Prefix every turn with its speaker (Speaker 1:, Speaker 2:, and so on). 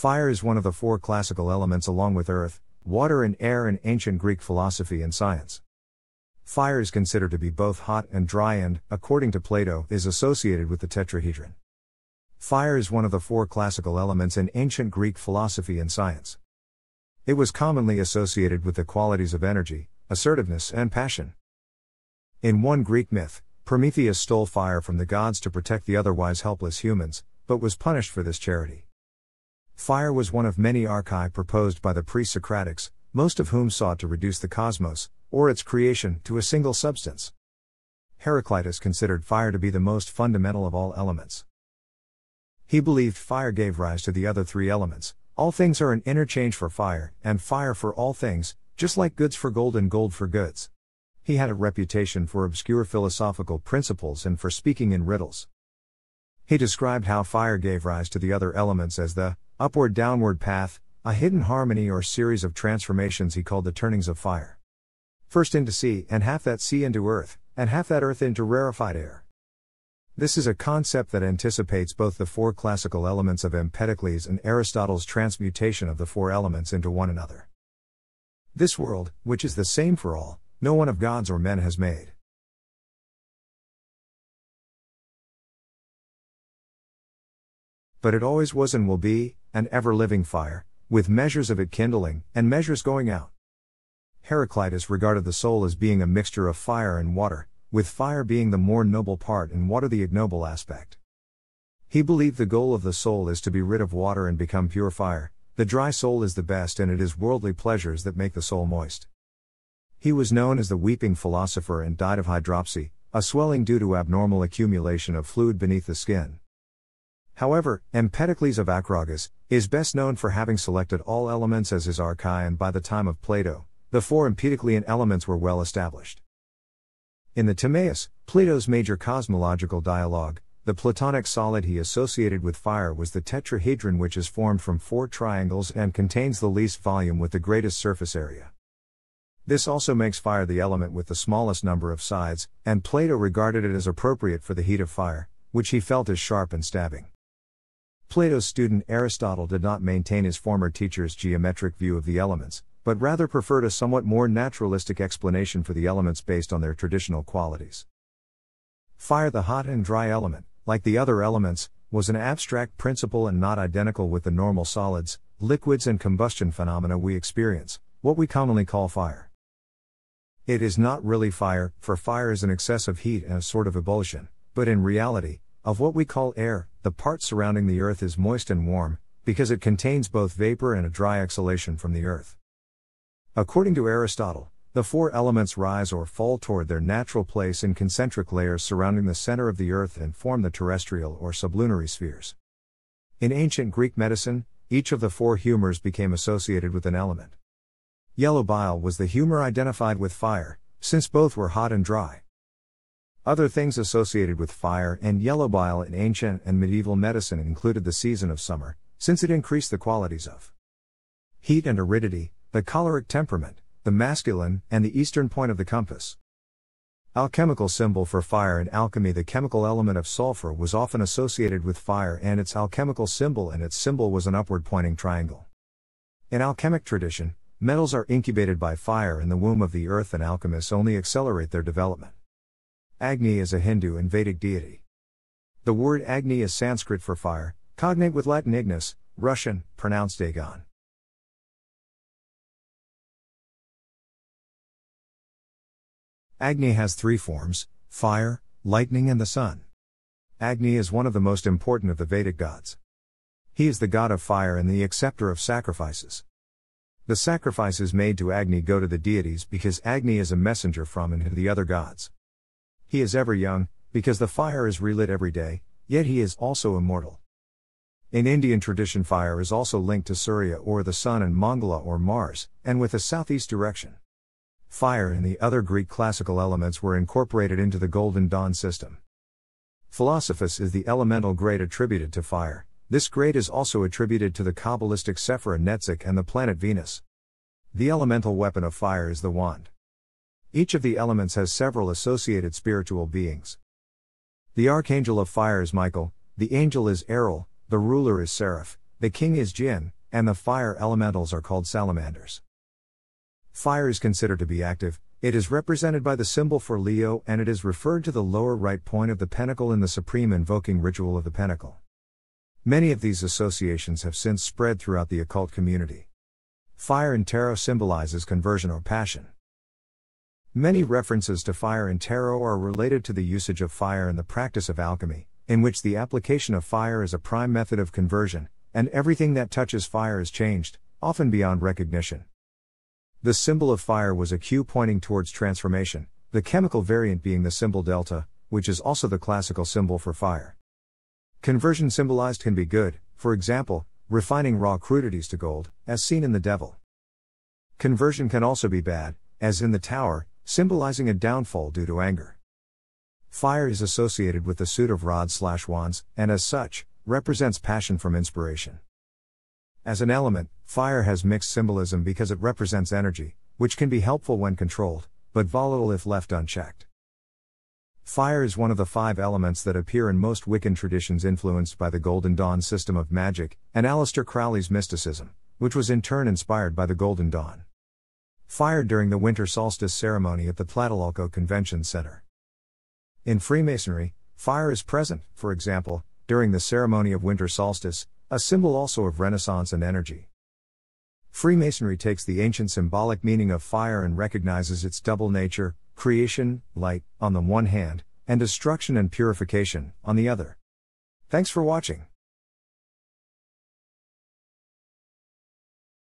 Speaker 1: Fire is one of the four classical elements along with earth, water, and air in ancient Greek philosophy and science. Fire is considered to be both hot and dry and, according to Plato, is associated with the tetrahedron. Fire is one of the four classical elements in ancient Greek philosophy and science. It was commonly associated with the qualities of energy, assertiveness, and passion. In one Greek myth, Prometheus stole fire from the gods to protect the otherwise helpless humans, but was punished for this charity. Fire was one of many archai proposed by the pre Socratics, most of whom sought to reduce the cosmos, or its creation, to a single substance. Heraclitus considered fire to be the most fundamental of all elements. He believed fire gave rise to the other three elements. All things are an interchange for fire, and fire for all things, just like goods for gold and gold for goods. He had a reputation for obscure philosophical principles and for speaking in riddles. He described how fire gave rise to the other elements as the upward downward path, a hidden harmony or series of transformations he called the turnings of fire. First into sea, and half that sea into earth, and half that earth into rarefied air. This is a concept that anticipates both the four classical elements of Empedocles and Aristotle's transmutation of the four elements into one another. This world, which is the same for all, no one of gods or men has made. But it always was and will be, an ever living fire, with measures of it kindling, and measures going out. Heraclitus regarded the soul as being a mixture of fire and water, with fire being the more noble part and water the ignoble aspect. He believed the goal of the soul is to be rid of water and become pure fire, the dry soul is the best and it is worldly pleasures that make the soul moist. He was known as the weeping philosopher and died of hydropsy, a swelling due to abnormal accumulation of fluid beneath the skin. However, Empedocles of Acragas is best known for having selected all elements as his archai and by the time of Plato, the four Empedoclean elements were well established. In the Timaeus, Plato's major cosmological dialogue, the Platonic solid he associated with fire was the tetrahedron, which is formed from four triangles and contains the least volume with the greatest surface area. This also makes fire the element with the smallest number of sides, and Plato regarded it as appropriate for the heat of fire, which he felt as sharp and stabbing. Plato's student Aristotle did not maintain his former teacher's geometric view of the elements, but rather preferred a somewhat more naturalistic explanation for the elements based on their traditional qualities. Fire, the hot and dry element, like the other elements, was an abstract principle and not identical with the normal solids, liquids, and combustion phenomena we experience, what we commonly call fire. It is not really fire, for fire is an excess of heat and a sort of ebullition, but in reality, of what we call air, the part surrounding the earth is moist and warm, because it contains both vapor and a dry exhalation from the earth. According to Aristotle, the four elements rise or fall toward their natural place in concentric layers surrounding the center of the Earth and form the terrestrial or sublunary spheres. In ancient Greek medicine, each of the four humors became associated with an element. Yellow bile was the humor identified with fire, since both were hot and dry. Other things associated with fire and yellow bile in ancient and medieval medicine included the season of summer, since it increased the qualities of heat and aridity, the choleric temperament, the masculine, and the eastern point of the compass. Alchemical symbol for fire in alchemy The chemical element of sulfur was often associated with fire and its alchemical symbol and its symbol was an upward pointing triangle. In alchemic tradition, metals are incubated by fire in the womb of the earth and alchemists only accelerate their development. Agni is a Hindu and Vedic deity. The word Agni is Sanskrit for fire, cognate with Latin ignis, Russian, pronounced Agon. Agni has three forms fire, lightning, and the sun. Agni is one of the most important of the Vedic gods. He is the god of fire and the acceptor of sacrifices. The sacrifices made to Agni go to the deities because Agni is a messenger from and to the other gods. He is ever young, because the fire is relit every day, yet he is also immortal. In Indian tradition, fire is also linked to Surya or the sun and Mangala or Mars, and with a southeast direction. Fire and the other Greek classical elements were incorporated into the Golden Dawn system. Philosophus is the elemental grade attributed to fire. This grade is also attributed to the Kabbalistic Sephira Netzach and the planet Venus. The elemental weapon of fire is the wand. Each of the elements has several associated spiritual beings. The archangel of fire is Michael, the angel is Ariel, the ruler is Seraph, the king is Jinn, and the fire elementals are called salamanders. Fire is considered to be active, it is represented by the symbol for Leo and it is referred to the lower right point of the pentacle in the supreme invoking ritual of the pentacle. Many of these associations have since spread throughout the occult community. Fire in tarot symbolizes conversion or passion. Many references to fire in tarot are related to the usage of fire in the practice of alchemy, in which the application of fire is a prime method of conversion, and everything that touches fire is changed, often beyond recognition. The symbol of fire was a cue pointing towards transformation, the chemical variant being the symbol delta, which is also the classical symbol for fire. Conversion symbolized can be good, for example, refining raw crudities to gold, as seen in the devil. Conversion can also be bad, as in the tower, symbolizing a downfall due to anger. Fire is associated with the suit of rods slash wands, and as such, represents passion from inspiration. As an element, fire has mixed symbolism because it represents energy, which can be helpful when controlled, but volatile if left unchecked. Fire is one of the five elements that appear in most Wiccan traditions influenced by the Golden Dawn system of magic and Aleister Crowley's mysticism, which was in turn inspired by the Golden Dawn. Fire during the winter solstice ceremony at the Tlatelolco Convention Center. In Freemasonry, fire is present, for example, during the ceremony of winter solstice, a symbol also of renaissance and energy. Freemasonry takes the ancient symbolic meaning of fire and recognizes its double nature creation, light, on the one hand, and destruction and purification, on the other. Thanks for watching.